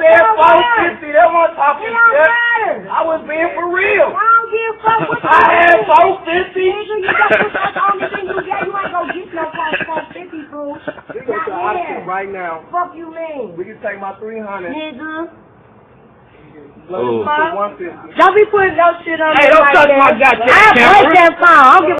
said don't four matter. fifty. That one It talking don't shit. I was being for real. I don't give a fuck what you I had four fifty. Nigga, you got the fuck on the thing you get. You ain't gonna get no fuck four fifty, fool. You got to the option right now. Fuck you mean? We can take my three hundred. Nigga. Look oh. Don't be putting no shit on Hey, me don't like touch that. my goddamn camera. I camera. break that phone. I don't give